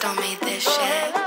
Don't made this shit.